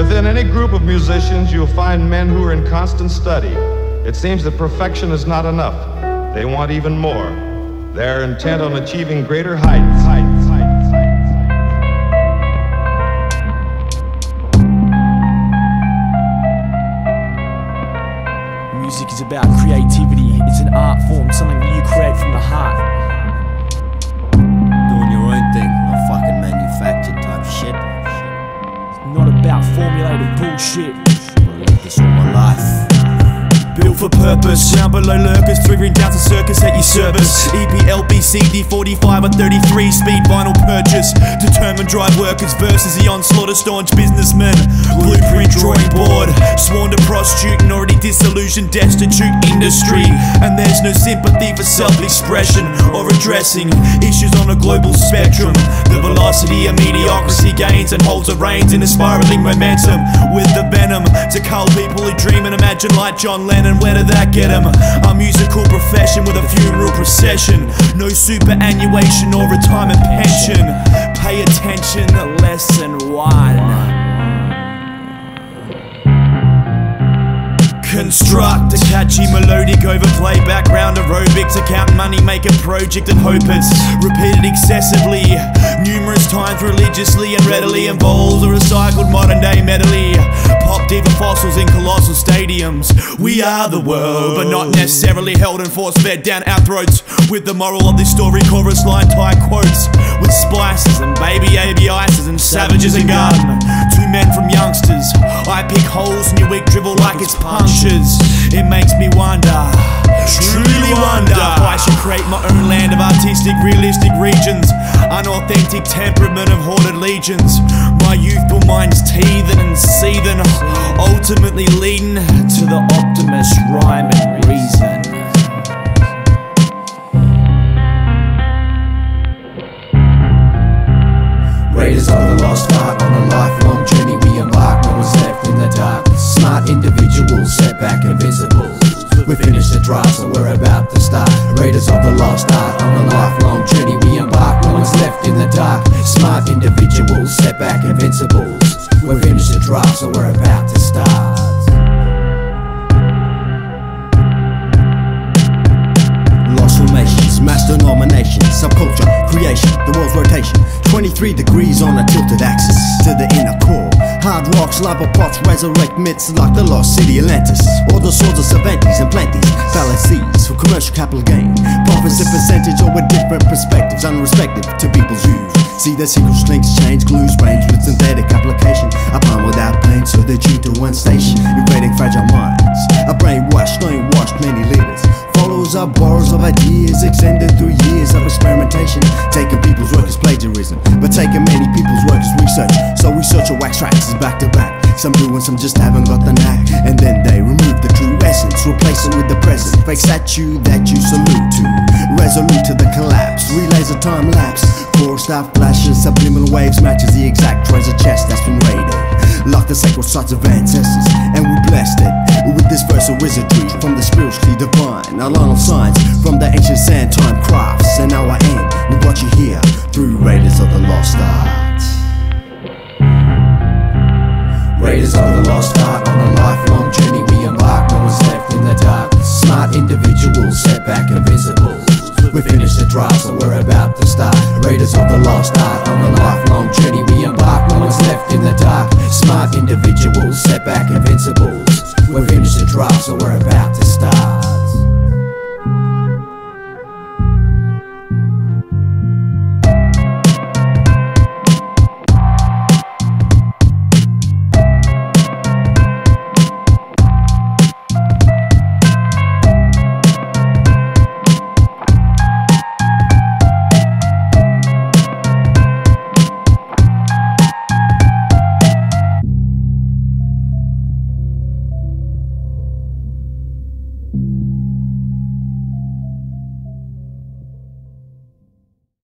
Within any group of musicians, you'll find men who are in constant study. It seems that perfection is not enough. They want even more. They're intent on achieving greater heights. heights. Music is about creativity. It's an art form, something that you create from the heart. Formulated for purpose, down below lurkers, three ring down to circus at your service. EP LP CD 45 or 33 speed vinyl purchase. Determined drive workers versus the onslaught of staunch businessmen. Blueprint drawing board, sworn to prostitute and already disillusioned, destitute industry. And there's no sympathy for self expression or addressing issues on a global spectrum. The velocity of mediocrity gains and holds the reins in a spiraling momentum. With the venom to cull people who dream and imagine like John Lennon. Did that get him? A musical profession with a funeral procession. No superannuation or retirement pension. Pay attention, lesson one. Construct a catchy melodic overplay background aerobics account money make a project and hope it's repeated excessively numerous times religiously and readily involves a recycled modern day medley fossils in colossal stadiums. We are the world but not necessarily held and force fed down our throats with the moral of this story. Chorus line tie quotes with splices and baby ABIs and savages and gun two men from youngsters I pick holes in your weak drivel like it's punctures. It makes me wonder, truly wonder, create my own land of artistic, realistic regions, unauthentic temperament of hoarded legions. My youthful mind's teething and seething, ultimately leading to the optimist rhyme and reason. Raiders of the lost art on a lifelong journey we embark. No one's left in the dark. Smart individuals, setback invincibles. We finished the drive, so we're about to start. Raiders of the lost art on a lifelong journey we embark. No one's left in the dark. Smart individuals, setback invincibles. We're finished the drive, so we're about to start. Mass denominations, subculture, creation, the world's rotation. 23 degrees on a tilted axis to the inner core. Hard rocks, lava pots, resurrect myths like the lost city Atlantis. All the swords of Cervantes and Plantes, fallacies for commercial capital gain. Profits a percentage or with different perspectives, unrespective to people's views. See the secrets, links, change, glues, range with synthetic application. A palm without pain, so they cheat to one station, invading fragile minds. A brainwashed, washed many leaders. Follows up borrows of ideas extended through years of experimentation. Taking people's work as plagiarism, but taking many people's work as research. So research wax tracks is back to back. Some do and some just haven't got the knack. And then they remove the true essence, replace it with the present. Fake statue that you salute to. Resolute to the collapse, relays a time lapse. Four star flashes, subliminal waves matches the exact treasure chest that's been raided. Lock the sacred sites of ancestors, and we blessed it with this verse of wizardry from the spiritually divine. A line of signs from lost art on a lifelong journey we embark. No one's left in the dark. Smart individuals, setback invincibles. We finished the drive, so we're about to start. Raiders of the lost art on a lifelong journey we embark. No one's left in the dark. Smart individuals, set back invincibles. We finished the drive, so we're about to start.